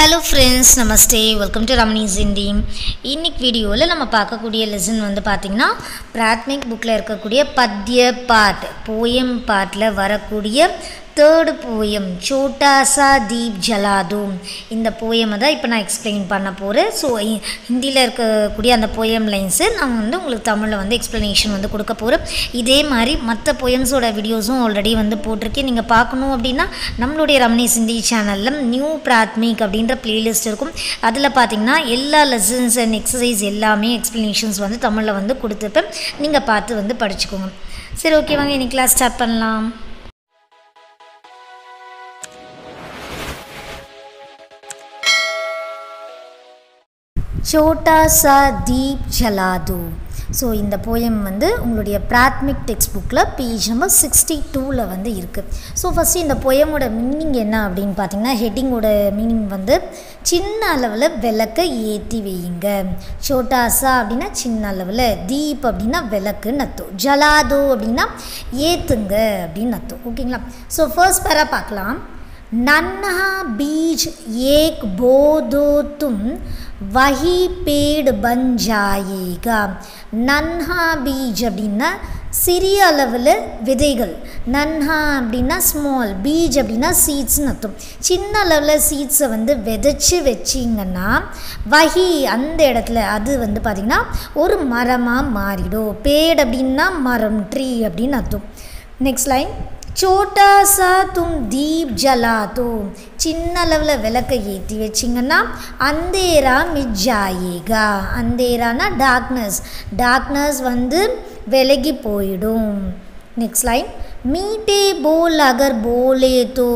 Hello friends Namaste welcome to Ramani's Hindi இன்னைக்கு வீடியோவில் நம்ம பார்க்கக்கூடிய லெசன் வந்து பார்த்திங்கன்னா பிராத்மிக் புக்கில் இருக்கக்கூடிய பத்ய பாட் போயம் பாட்டில் வரக்கூடிய தேர்டு போயம் சோட்டாசா தீப் ஜலாதோ இந்த போயமை தான் இப்போ நான் எக்ஸ்பிளைன் பண்ண போகிறேன் ஸோ ஹிந்தியில் இருக்கக்கூடிய அந்த போயம் லைன்ஸு நான் வந்து உங்களுக்கு தமிழில் வந்து எக்ஸ்ப்ளனேஷன் வந்து கொடுக்க போகிறேன் இதே மாதிரி மற்ற போயம்ஸோட வீடியோஸும் ஆல்ரெடி வந்து போட்டிருக்கேன். நீங்கள் பார்க்கணும் அப்படின்னா நம்மளுடைய ரமணி சிந்தி சேனலில் நியூ பிராத்மிக் அப்படின்ற பிளேலிஸ்ட் இருக்கும். அதில் பார்த்தீங்கன்னா எல்லா லெசன்ஸ் அண்ட் எக்ஸசைஸ் எல்லாமே எக்ஸ்ப்ளனேஷன்ஸ் வந்து தமிழில் வந்து கொடுத்துருப்பேன் நீங்கள் பார்த்து வந்து படிச்சுக்கோங்க. சரி ஓகே வாங்க இன்னைக்கு கிளாஸ் ஸ்டார்ட் பண்ணலாம். சோட்டா சா தீப் ஜலாது ஸோ இந்த போயம் வந்து உங்களுடைய பிராத்மிக் டெக்ஸ்ட் புக்கில் பேஜ் நம்பர் சிக்ஸ்டி டூவில் வந்து இருக்குது ஸோ ஃபஸ்ட்டு இந்த போயமோட மீனிங் என்ன அப்படின்னு பார்த்தீங்கன்னா ஹெட்டிங்கோட மீனிங் வந்து சின்ன அளவில் விளக்கை ஏற்றி வையுங்க. சோட்டாசா அப்படின்னா சின்ன அளவில் தீப் அப்படின்னா விளக்குன்னு அர்த்தம். ஜலாதோ அப்படின்னா ஏற்றுங்க அப்படின்னு அர்த்தம். ஓகேங்களா ஸோ ஃபர்ஸ்ட் பேராக பார்க்கலாம். नन्हा बीज एक बो दो तुम वही पेड़ बन जाएगा நன்ஹா பீஜ் அப்படின்னா சிறிய அளவில் விதைகள் நன்ஹா அப்படின்னா ஸ்மால் பீஜ் அப்படின்னா சீட்ஸ்னு அர்த்தம் சின்ன அளவில் சீட்ஸை வந்து விதைச்சி வச்சிங்கன்னா வகி அந்த இடத்துல அது வந்து பார்த்திங்கன்னா ஒரு மரமாக மாறிடும் பேடு அப்படின்னா மரம் ட்ரீ அப்படின்னு அர்த்தம் நெக்ஸ்ட் லைன் சோட்டா சா தும் தீப் ஜலா ஜலாதோ சின்ன அளவில் விளக்கை ஏற்றி வச்சிங்கன்னா அந்தேரா மிஜாயேகா அந்தேரானா டார்க்னஸ் டார்க்னஸ் வந்து விலகி போயிடும். நெக்ஸ்ட் லைன் மீட்டே போல் அகர் போலே தோ.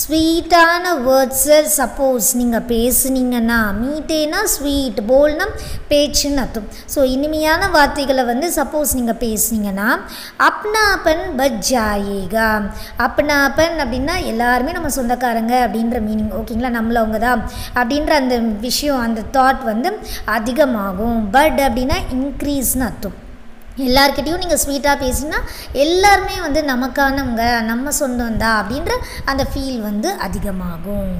ஸ்வீட்டான வேர்ட்ஸை சப்போஸ் நீங்கள் பேசுனீங்கன்னா மீட்டேனா ஸ்வீட் போல்னா பேச்சுன்னு அர்த்தம். ஸோ இனிமையான வார்த்தைகளை வந்து சப்போஸ் நீங்கள் பேசுனீங்கன்னா அப்னாப்பன் பஜ்ஜாயேகா. அப்னாப்பன் அப்படின்னா எல்லாருமே நம்ம சொந்தக்காரங்க அப்படின்ற மீனிங் ஓகேங்களா? நம்மளவங்க தான் அப்படின்ற அந்த விஷயம் அந்த தாட் வந்து அதிகமாகும். பட் அப்படின்னா இன்க்ரீஸ்னு அர்த்தம். எல்லார்கிட்டேயும் நீங்கள் ஸ்வீட்டாக பேசினா எல்லாருமே வந்து நமக்கானவங்க நம்ம சொந்தம் தான் அப்படின்ற அந்த ஃபீல் வந்து அதிகமாகும்.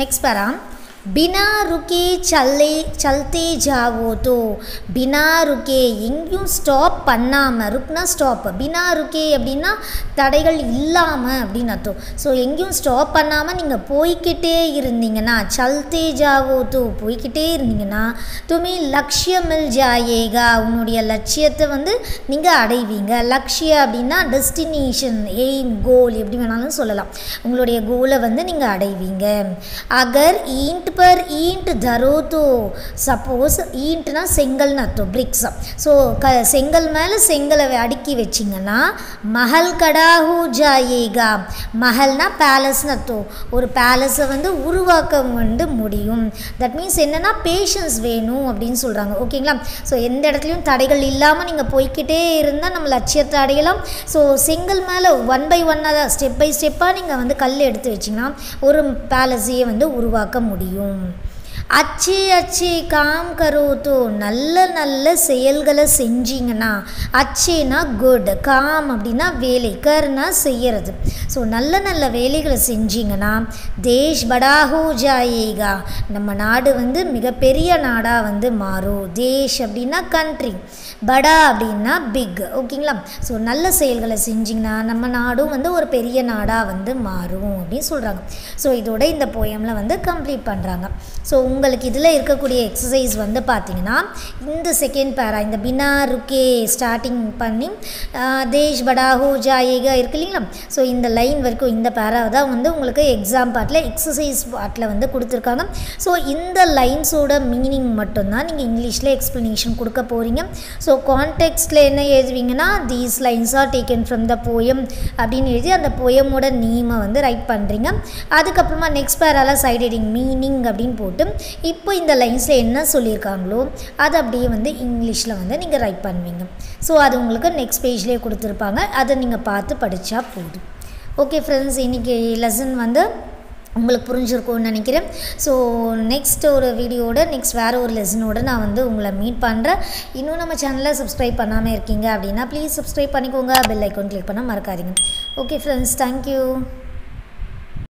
நெக்ஸ்ட் பராம். பினா ருக்கே சல்லே சல்தே ஜாவோ தோ பினா ருக்கே எங்கேயும் ஸ்டாப் பண்ணாமல் ருக்னா ஸ்டாப் பினா ருக்கே அப்படின்னா தடைகள் இல்லாமல் அப்படின்னு அர்த்தம். ஸோ எங்கேயும் ஸ்டாப் பண்ணாமல் நீங்கள் போய்கிட்டே இருந்தீங்கன்னா சல்தே ஜாவோ தோ போய்கிட்டே இருந்தீங்கன்னா துமே லக்ஷியமில் ஜாயேகா உன்னுடைய லட்சியத்தை வந்து நீங்கள் அடைவீங்க. லக்ஷிய அப்படின்னா டெஸ்டினேஷன் எய்ம் கோல் எப்படி வேணாலும் சொல்லலாம். உங்களுடைய கோலை வந்து நீங்கள் அடைவீங்க. அகர் ஈண்ட் பர் ஈண்ட் தரோதோ சப்போஸ் ஈண்ட்னா செங்கல்னு அர்த்தம் பிரிக்ஸ் ஸோ க செங்கல் மேலே செங்கலை அடுக்கி வச்சிங்கன்னா மஹல் கடாஹூ ஜாயேகா மஹல்னா பேலஸ்னு அர்த்தம் ஒரு பேலஸை வந்து உருவாக்க வந்து முடியும் தட் மீன்ஸ் என்னென்னா பேஷன்ஸ் வேணும் அப்படின்னு சொல்கிறாங்க ஓகேங்களா ஸோ எந்த இடத்துலையும் தடைகள் இல்லாமல் நீங்கள் போய்கிட்டே இருந்தால் நம்ம லட்சியத்தை அடையலாம் ஸோ செங்கல் மேலே ஒன் பை ஒன்னாக தான் ஸ்டெப் பை ஸ்டெப்பாக நீங்கள் வந்து கல் எடுத்து வச்சிங்கன்னா ஒரு பேலஸையே வந்து உருவாக்க முடியும் Bye. அச்சே அச்சே காம் கரோத்தோ நல்ல நல்ல செயல்களை செஞ்சீங்கன்னா அச்சேனா குட் காம் அப்படின்னா வேலை கர்னா செய்யறது. ஸோ நல்ல நல்ல வேலைகளை செஞ்சீங்கன்னா தேஷ் படாஹோ ஜாயேகா. நம்ம நாடு வந்து மிகப்பெரிய நாடாக வந்து மாறும். தேஷ் அப்படின்னா கண்ட்ரி படா அப்படின்னா பிக் ஓகேங்களா? ஸோ நல்ல செயல்களை செஞ்சிங்கன்னா நம்ம நாடும் வந்து ஒரு பெரிய நாடாக வந்து மாறும் அப்படின்னு சொல்கிறாங்க ஸோ இதோட இந்த போயமில் வந்து கம்ப்ளீட் பண்ணுறாங்க ஸோ உங்களுக்கு இதில் இருக்கக்கூடிய எக்ஸசைஸ் வந்து பார்த்தீங்கன்னா இந்த செகண்ட் பேரா இந்த பினா ருக்கே ஸ்டார்டிங் பண்ணி தேஷ் படாஹோ ஜாயேகா இருக்கு இல்லைங்களா? ஸோ இந்த லைன் வரைக்கும் இந்த பேரா தான் வந்து உங்களுக்கு எக்ஸாம் பார்ட்டில் எக்ஸசைஸ் பார்ட்டில் வந்து கொடுத்துருக்காங்க. ஸோ இந்த லைன்ஸோட மீனிங் மட்டும்தான் நீங்கள் இங்கிலீஷில் எக்ஸ்ப்ளனேஷன் கொடுக்க போகிறீங்க ஸோ கான்டெக்ஸ்டில் என்ன எழுதுவீங்கன்னா these lines are taken from the poem அப்படின்னு எழுதி அந்த போயமோட நேமை வந்து ரைட் பண்ணுறீங்க அதுக்கப்புறமா நெக்ஸ்ட் பேரால சைட் ஹெடிங் மீனிங் அப்படின்னு போட்டு இப்போ இந்த லைன்ஸில் என்ன சொல்லியிருக்காங்களோ அதை அப்படியே வந்து இங்கிலீஷில் வந்து நீங்கள் ரைட் பண்ணுவீங்க. ஸோ அது உங்களுக்கு நெக்ஸ்ட் பேஜ்லேயே கொடுத்துருப்பாங்க. அதை நீங்கள் பார்த்து படித்தா போதும். ஓகே ஃப்ரெண்ட்ஸ் இன்றைக்கி லெசன் வந்து உங்களுக்கு புரிஞ்சிருக்கும்னு நினைக்கிறேன். ஸோ நெக்ஸ்ட் ஒரு வீடியோட நெக்ஸ்ட் வேறு ஒரு லெசனோட நான் வந்து உங்களை மீட் பண்ணுறேன் இன்னும் நம்ம சேனலை சப்ஸ்கிரைப் பண்ணாமல் இருக்கீங்க அப்படின்னா ப்ளீஸ் சப்ஸ்கிரைப் பண்ணிக்கோங்க. பெல் ஐக்கான் கிளிக் பண்ண மறக்காதீங்க. Okay friends thank you